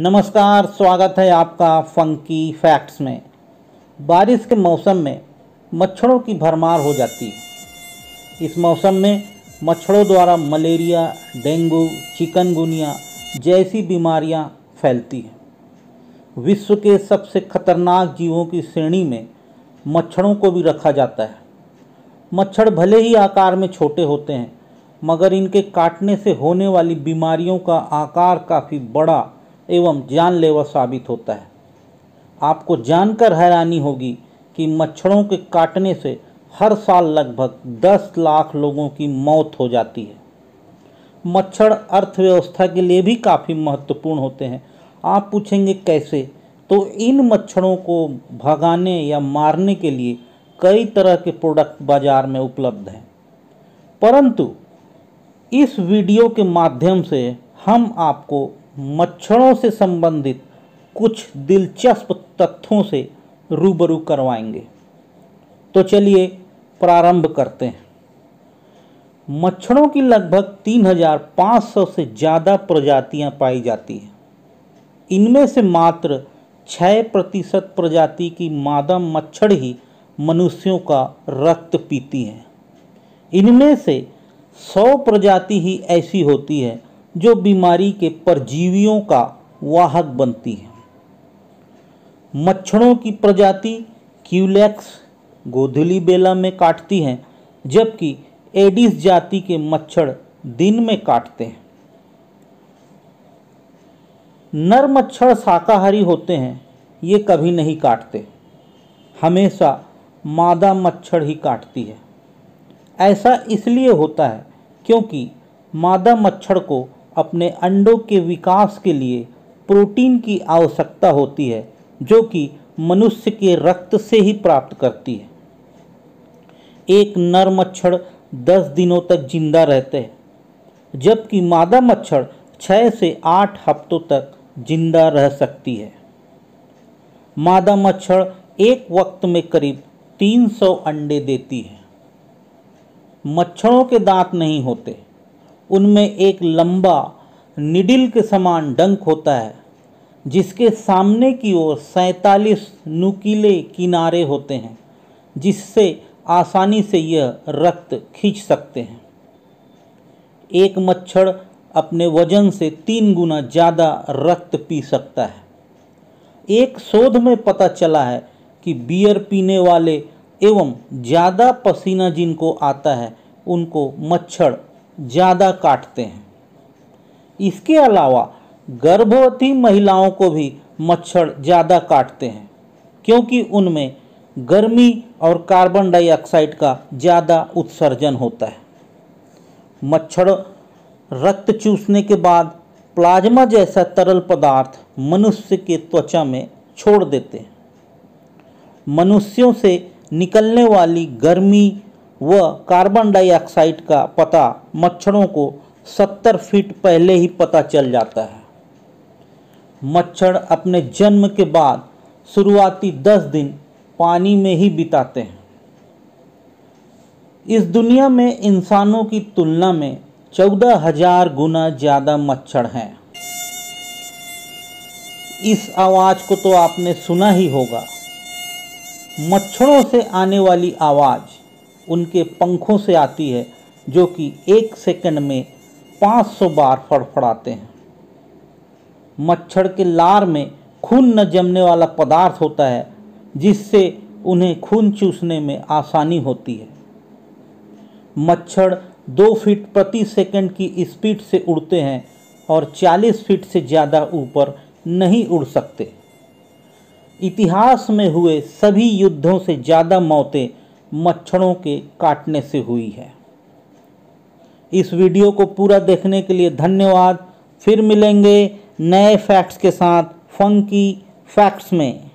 नमस्कार, स्वागत है आपका फंकी फैक्ट्स में। बारिश के मौसम में मच्छरों की भरमार हो जाती है। इस मौसम में मच्छरों द्वारा मलेरिया, डेंगू, चिकनगुनिया जैसी बीमारियाँ फैलती हैं। विश्व के सबसे खतरनाक जीवों की श्रेणी में मच्छरों को भी रखा जाता है। मच्छर भले ही आकार में छोटे होते हैं, मगर इनके काटने से होने वाली बीमारियों का आकार काफ़ी बड़ा एवं जानलेवा साबित होता है। आपको जानकर हैरानी होगी कि मच्छरों के काटने से हर साल लगभग 10 लाख लोगों की मौत हो जाती है। मच्छर अर्थव्यवस्था के लिए भी काफ़ी महत्वपूर्ण होते हैं। आप पूछेंगे कैसे? तो इन मच्छरों को भगाने या मारने के लिए कई तरह के प्रोडक्ट बाज़ार में उपलब्ध हैं। परंतु इस वीडियो के माध्यम से हम आपको मच्छरों से संबंधित कुछ दिलचस्प तथ्यों से रूबरू करवाएँगे। तो चलिए प्रारंभ करते हैं। मच्छरों की लगभग 3500 से ज़्यादा प्रजातियाँ पाई जाती हैं। इनमें से मात्र 6 प्रतिशत प्रजाति की मादा मच्छर ही मनुष्यों का रक्त पीती हैं। इनमें से सौ प्रजाति ही ऐसी होती है जो बीमारी के परजीवियों का वाहक बनती है। मच्छरों की प्रजाति क्यूलेक्स गोधुली बेला में काटती हैं, जबकि एडिस जाति के मच्छर दिन में काटते हैं। नर मच्छर शाकाहारी होते हैं, ये कभी नहीं काटते। हमेशा मादा मच्छर ही काटती है। ऐसा इसलिए होता है क्योंकि मादा मच्छर को अपने अंडों के विकास के लिए प्रोटीन की आवश्यकता होती है, जो कि मनुष्य के रक्त से ही प्राप्त करती है। एक नर मच्छर 10 दिनों तक ज़िंदा रहते हैं, जबकि मादा मच्छर छः से आठ हफ्तों तक ज़िंदा रह सकती है। मादा मच्छर एक वक्त में करीब 300 अंडे देती है। मच्छरों के दांत नहीं होते उनमें एक लंबा निडिल के समान डंक होता है, जिसके सामने की ओर सैतालीस नुकीले किनारे होते हैं, जिससे आसानी से यह रक्त खींच सकते हैं। एक मच्छर अपने वज़न से तीन गुना ज़्यादा रक्त पी सकता है। एक शोध में पता चला है कि बियर पीने वाले एवं ज़्यादा पसीना जिनको आता है, उनको मच्छर ज़्यादा काटते हैं। इसके अलावा गर्भवती महिलाओं को भी मच्छर ज़्यादा काटते हैं, क्योंकि उनमें गर्मी और कार्बन डाइऑक्साइड का ज़्यादा उत्सर्जन होता है। मच्छर रक्त चूसने के बाद प्लाज्मा जैसा तरल पदार्थ मनुष्य के त्वचा में छोड़ देते हैं। मनुष्यों से निकलने वाली गर्मी व कार्बन डाइऑक्साइड का पता मच्छरों को 70 फीट पहले ही पता चल जाता है। मच्छर अपने जन्म के बाद शुरुआती 10 दिन पानी में ही बिताते हैं। इस दुनिया में इंसानों की तुलना में चौदह हज़ार गुना ज़्यादा मच्छर हैं। इस आवाज़ को तो आपने सुना ही होगा। मच्छरों से आने वाली आवाज़ उनके पंखों से आती है, जो कि एक सेकंड में 500 बार फड़फड़ाते हैं। मच्छर के लार में खून न जमने वाला पदार्थ होता है, जिससे उन्हें खून चूसने में आसानी होती है। मच्छर दो फीट प्रति सेकंड की स्पीड से उड़ते हैं और 40 फीट से ज़्यादा ऊपर नहीं उड़ सकते। इतिहास में हुए सभी युद्धों से ज़्यादा मौतें मच्छरों के काटने से हुई है। इस वीडियो को पूरा देखने के लिए धन्यवाद। फिर मिलेंगे नए फैक्ट्स के साथ फंकी फैक्ट्स में।